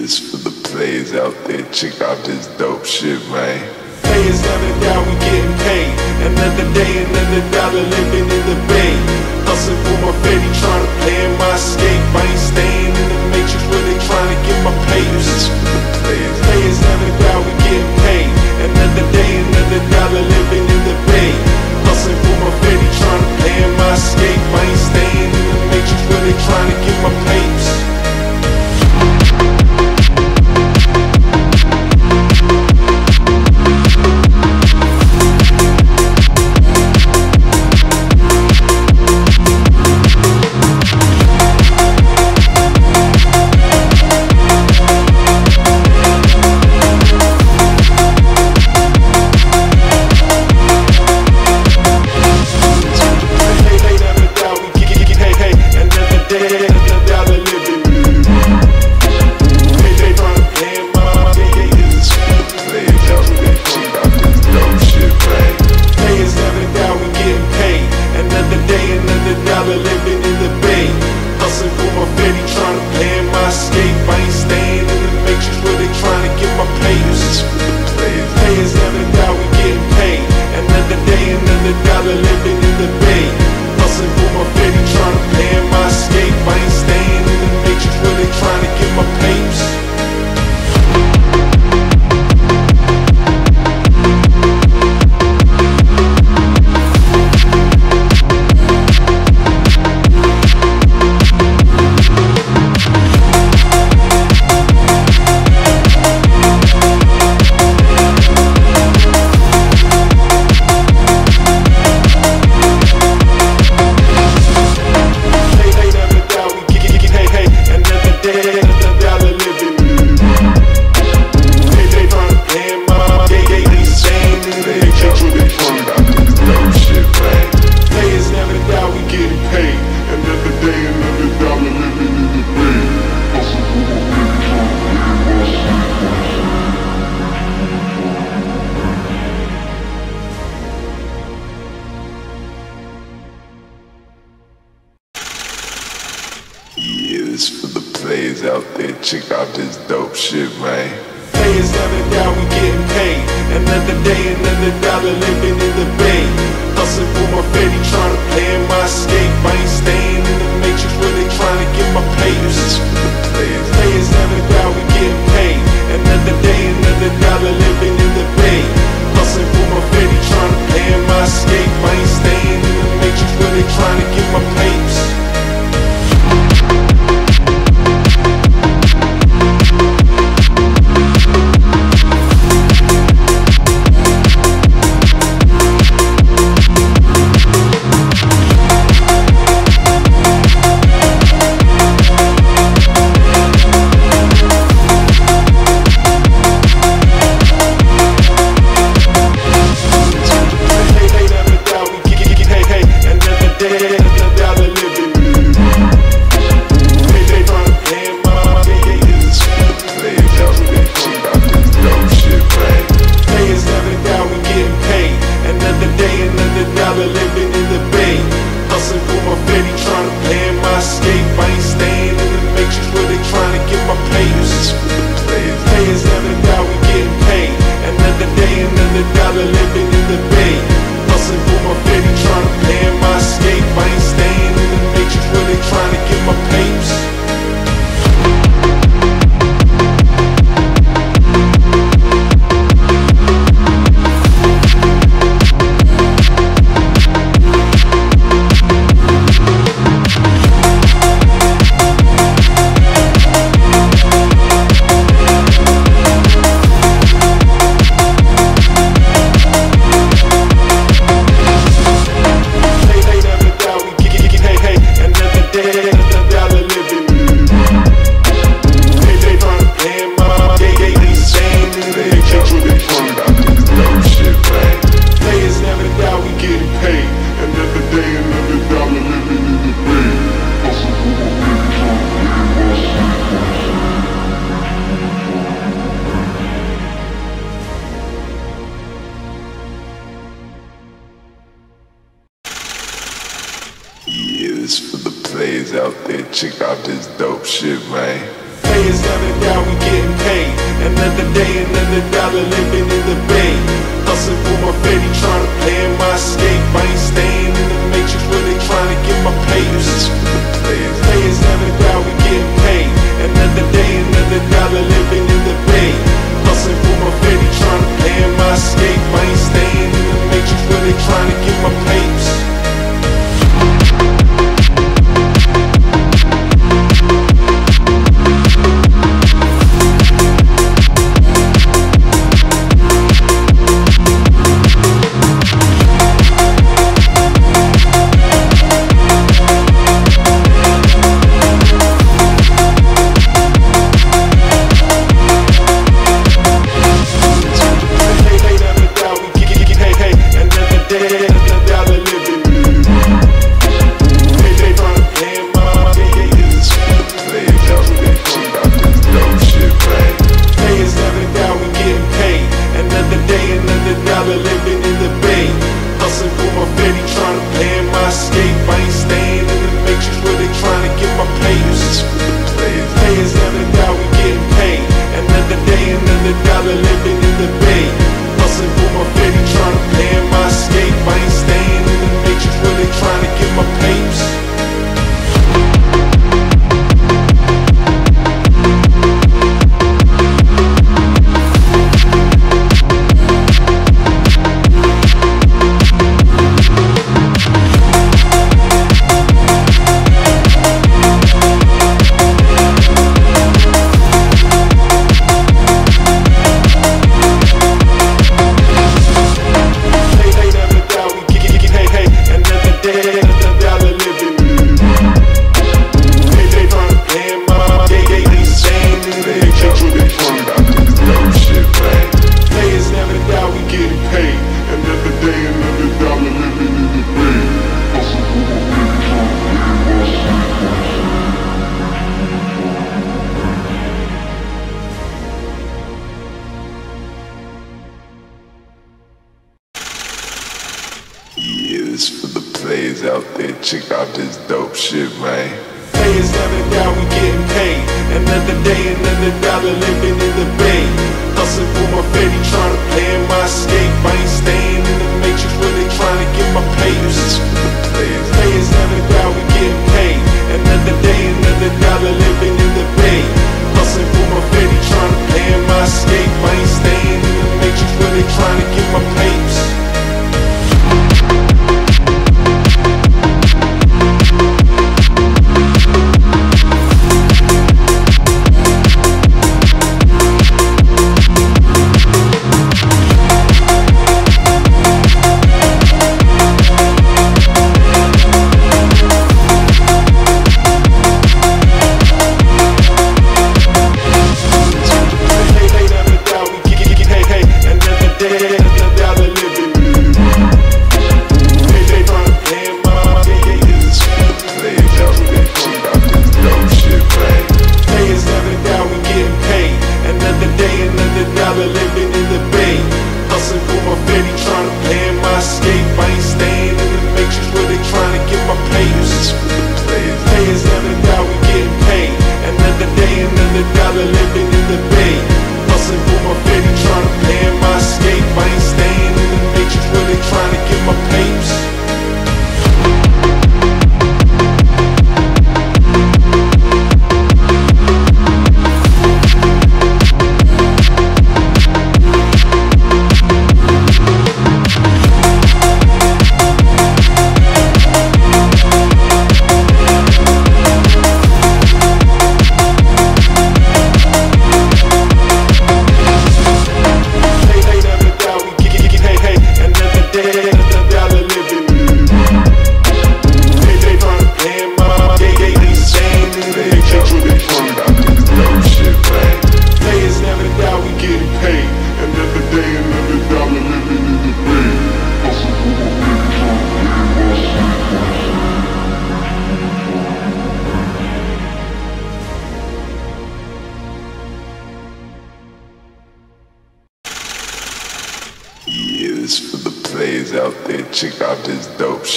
This for the players out there. Check out this dope shit, man. Players every day we getting paid. Another day, another dollar living in the bay. Hustling for my fate, trying to play my escape. I ain't staying in the matrix where they trying to get my papers. This for the players. never every day we getting paid. Another day, another dollar living in the bay. Hustling for my fate, trying to play my escape. I ain't staying in the matrix where they trying to get my papers.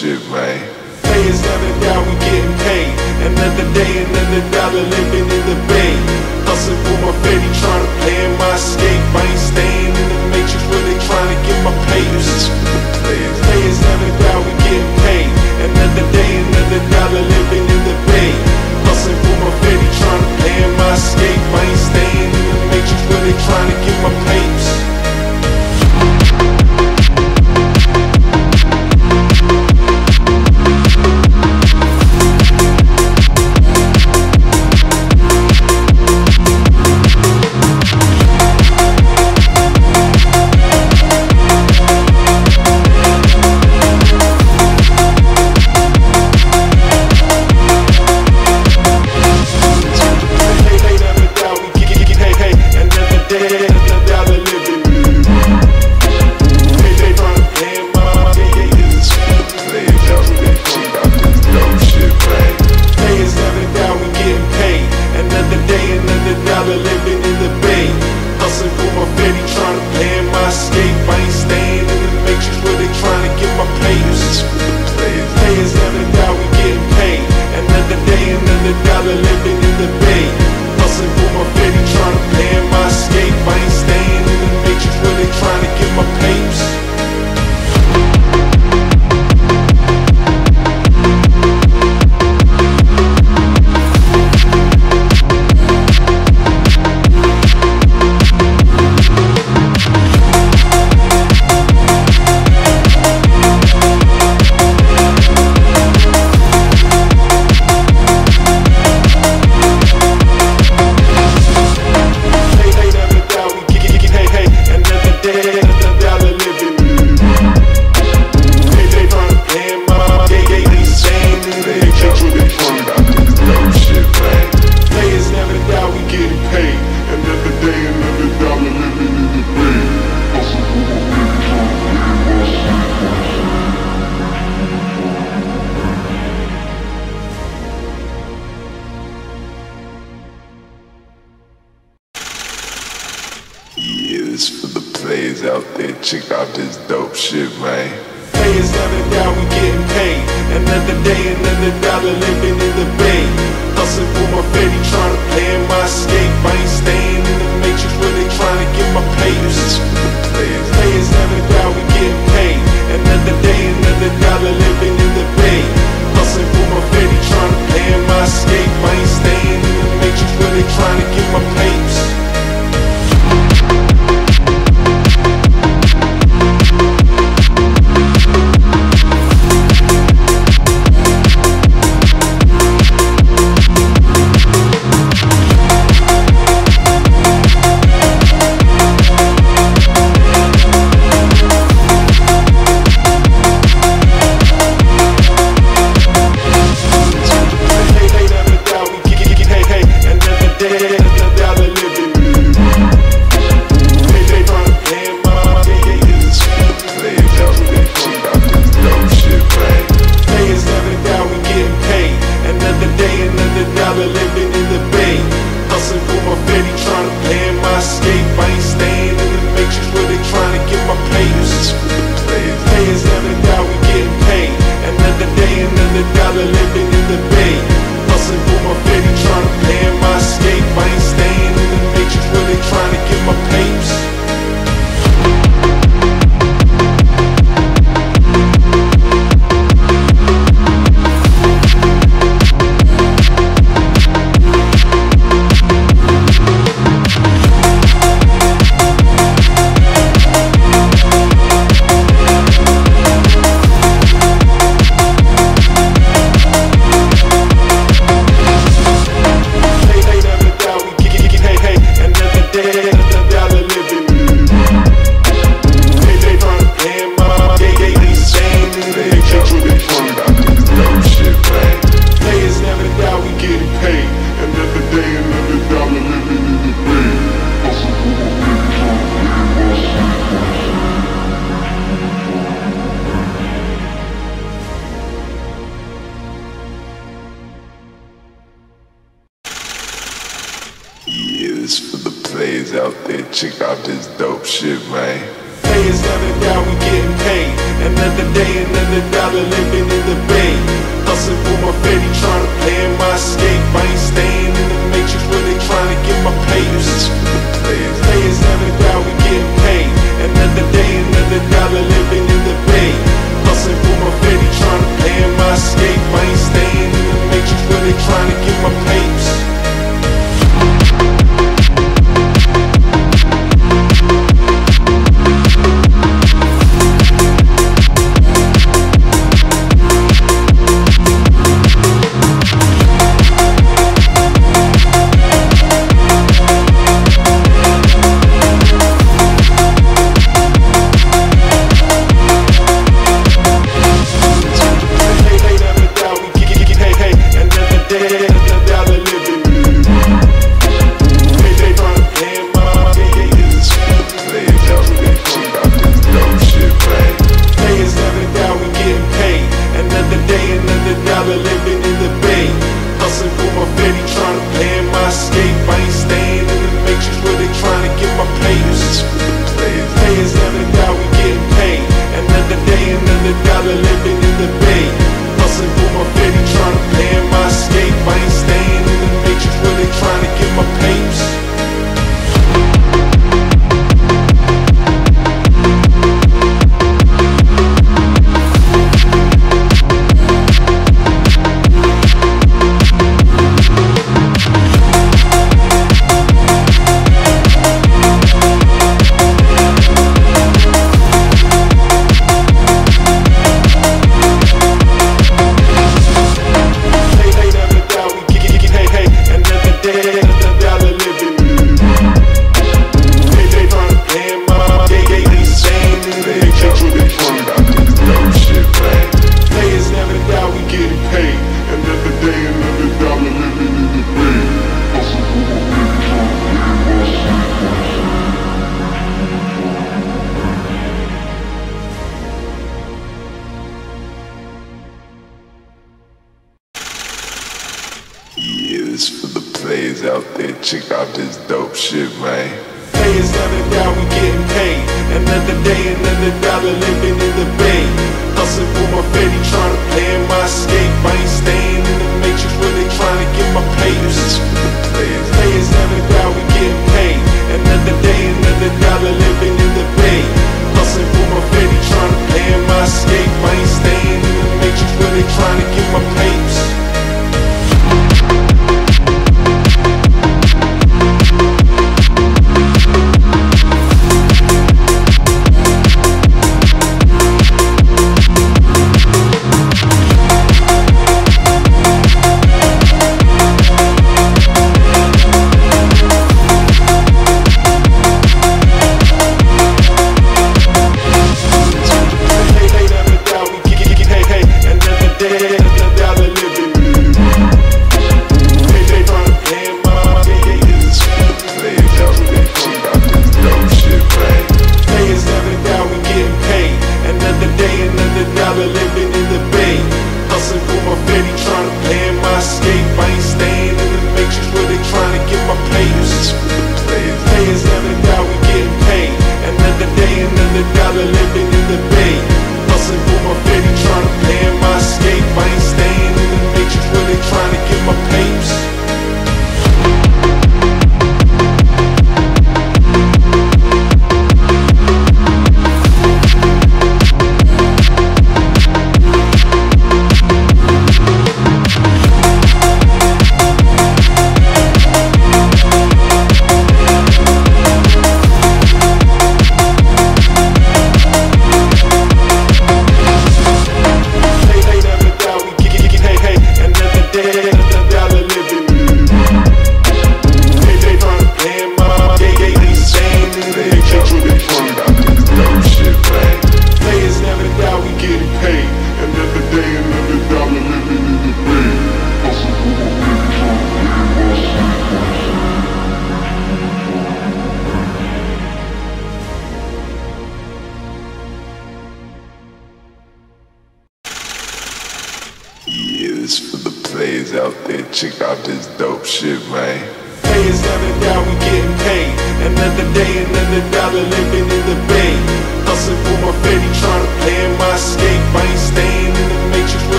Shit, man. dope shit, man. Pay is another guy, we getting paid. Another day, another dollar living in the bay. Hustling for my fate, trying to plan my escape. I ain't staying in the matrix where they trying to get my papers. Pay is another guy, we getting paid. Another day, another dollar living in the bay. Hustling for my fate, trying to plan my escape. I ain't staying in the matrix where they trying to get my papers.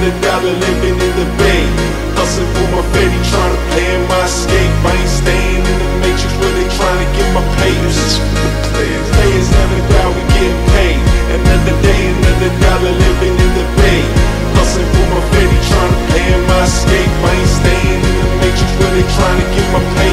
the dollar, living in the bay. Hustling for my baby, trying to plan my escape. I ain't staying in the matrix where they trying to get my players. Players never die, we get paid. Another day, another dollar, living in the bay. Hustling for my baby, trying to plan my escape. I ain't staying in the matrix where they trying to get my players.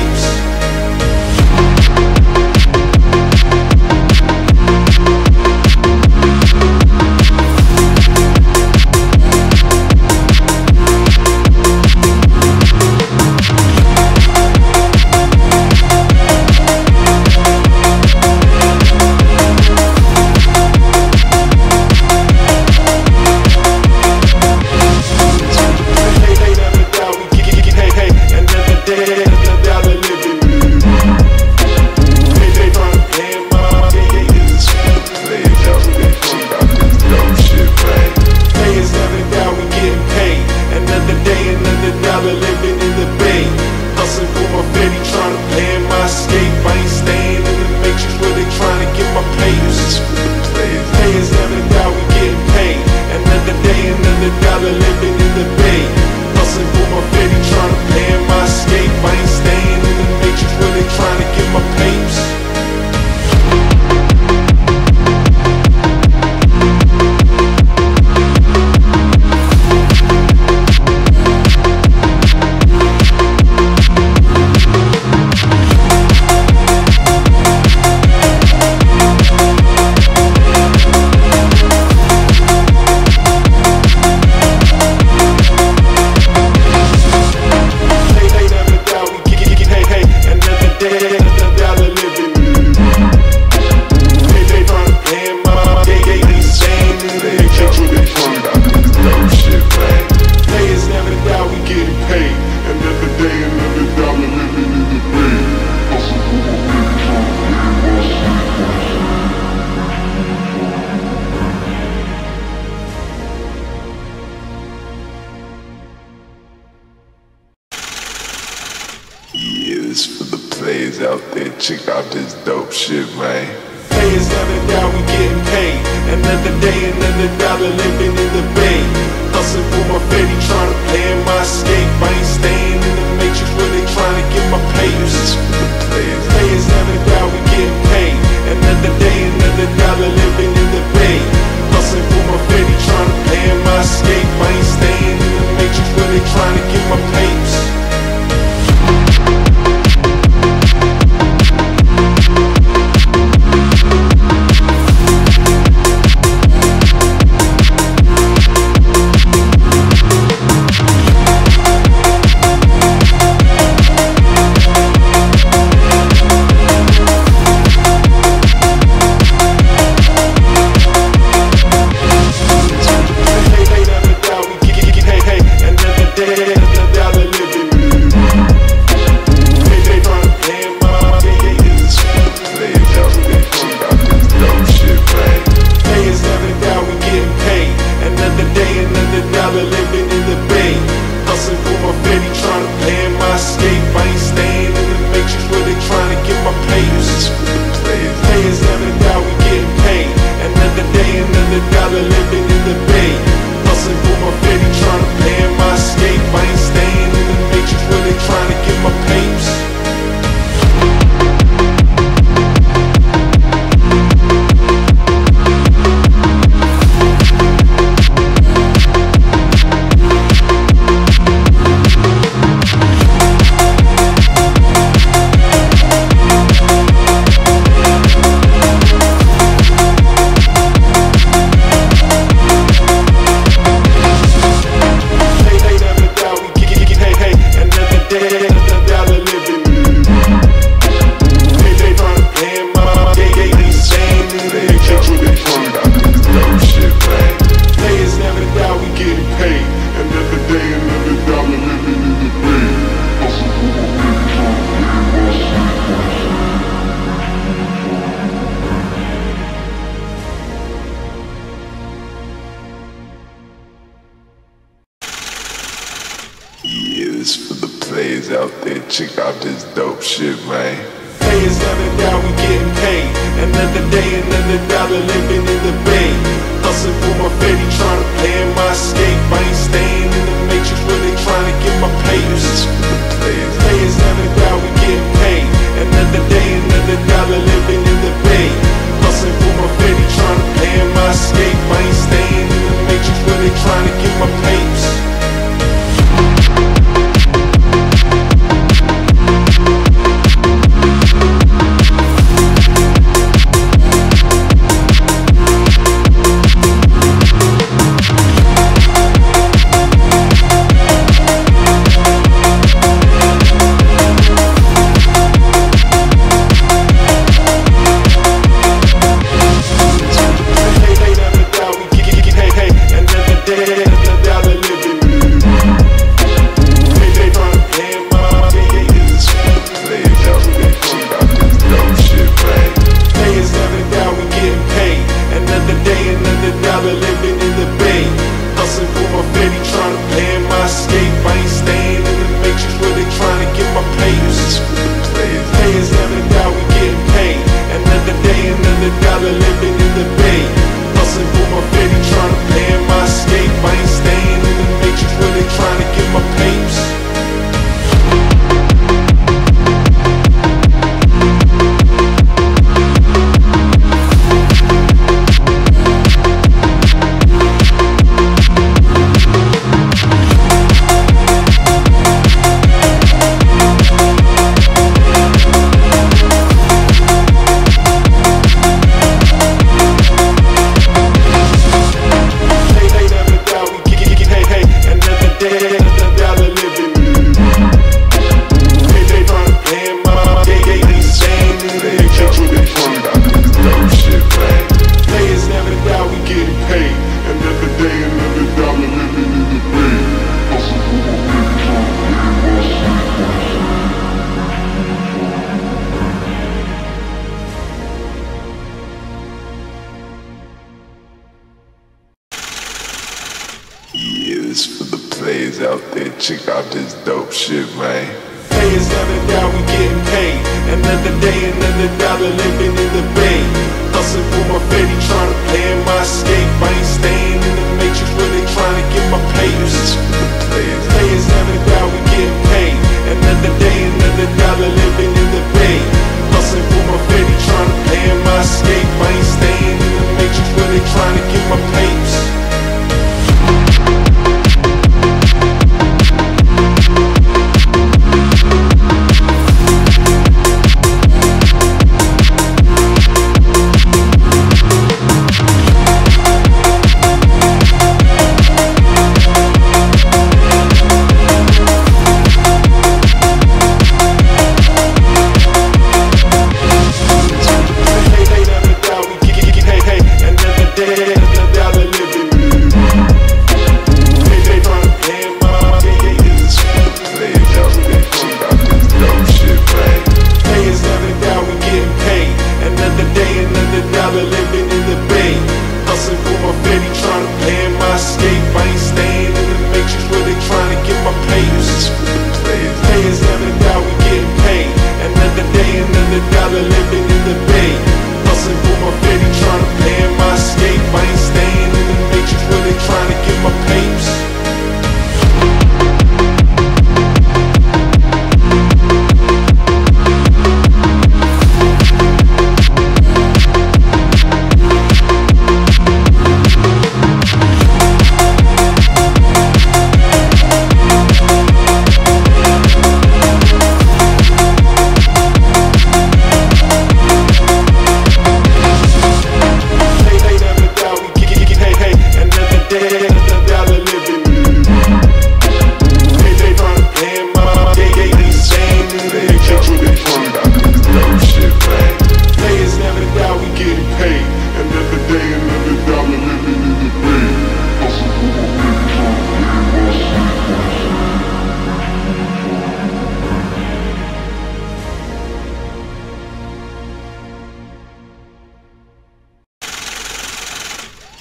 Trying to get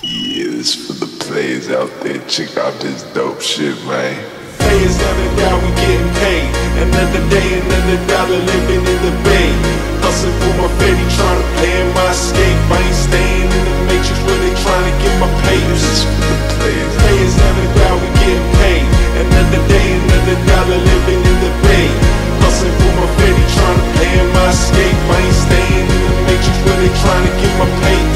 Yeah, this for the players out there. Check out this dope shit, man. Pay is another guy, we getting paid. Another day, another dollar, living in the bay. Hustling for my fate, trying to play my escape. I ain't staying in the matrix where they trying to get my pay. This is for the players. Pay is another guy, we getting paid. Another day, another dollar, living in the bay. Hustling for my fate, trying to play my escape. I ain't staying in the matrix where they trying to get my pay.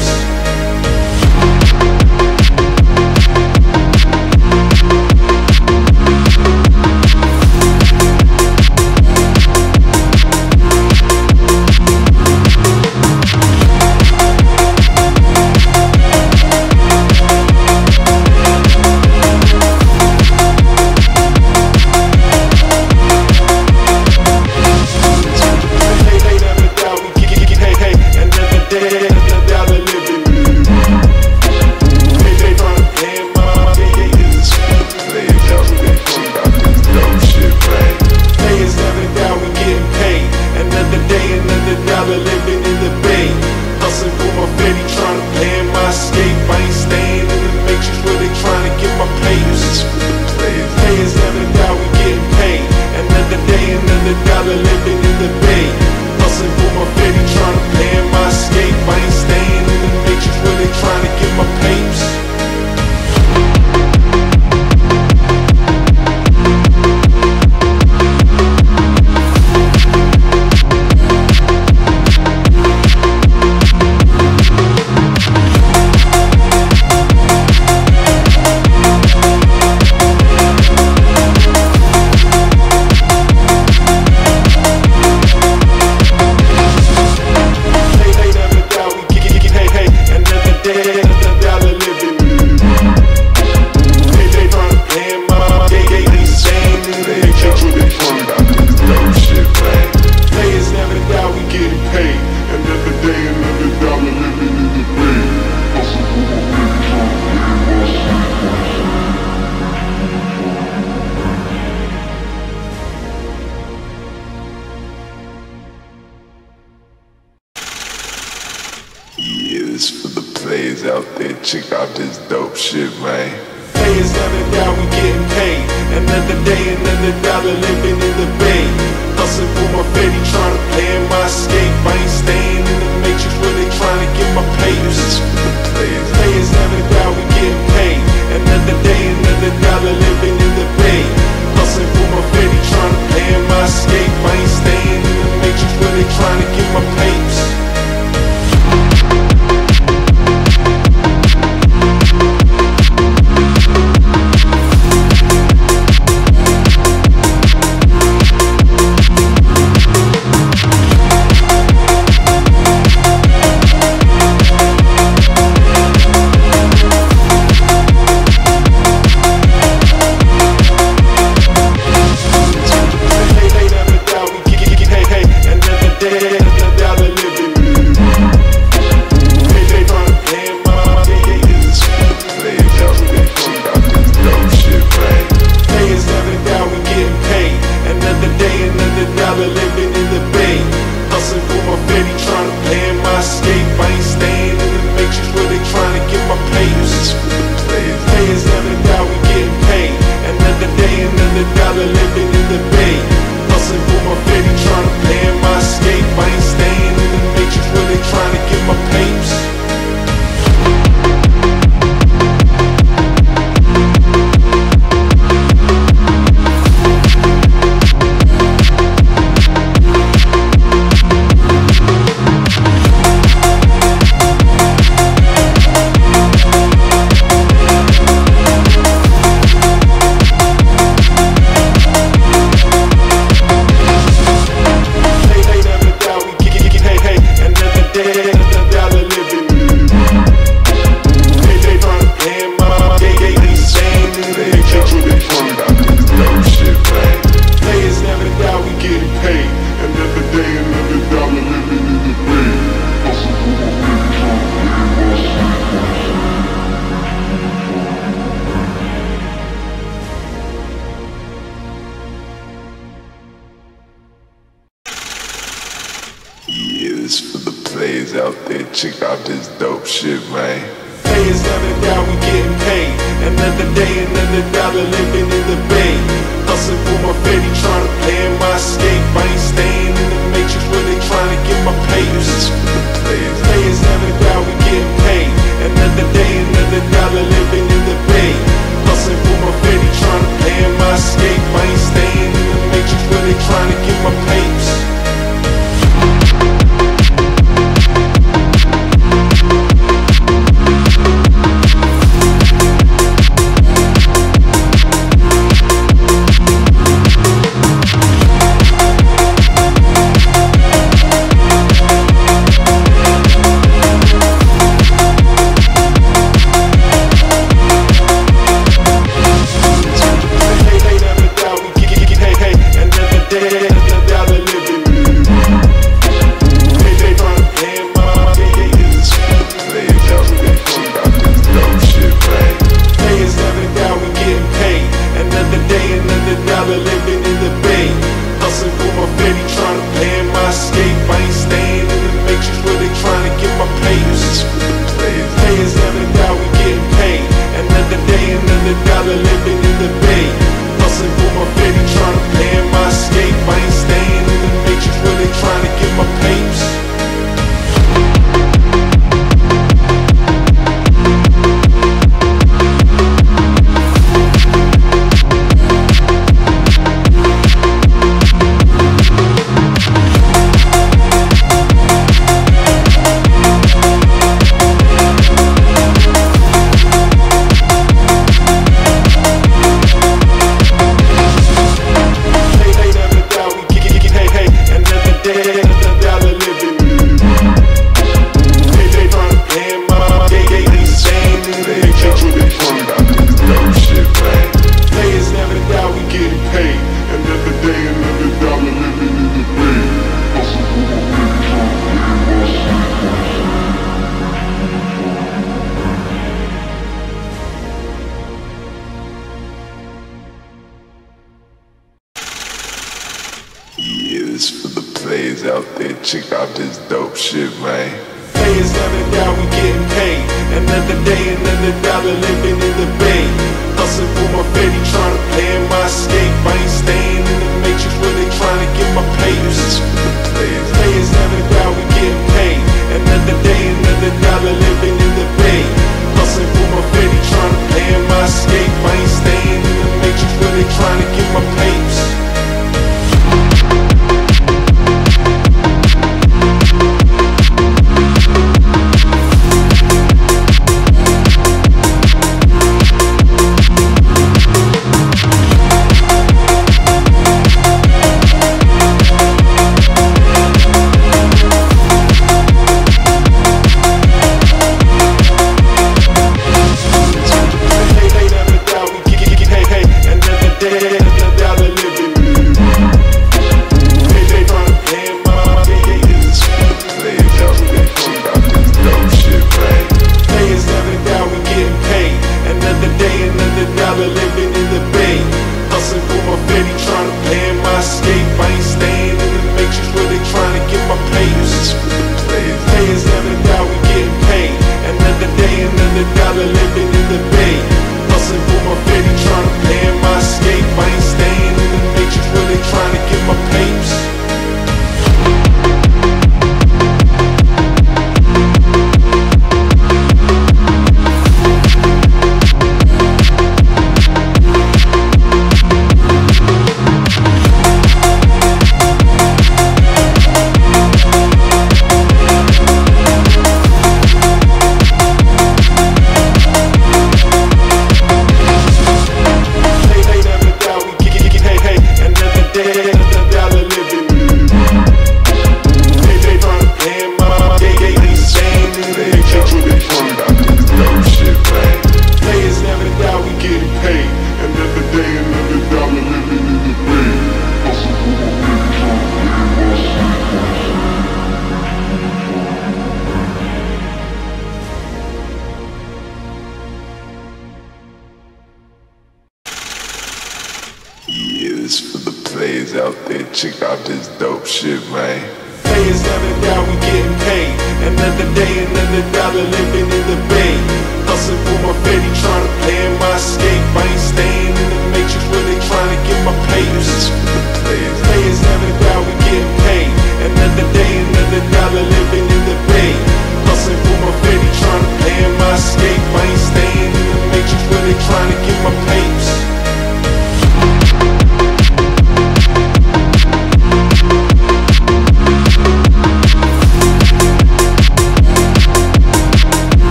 Shit, man.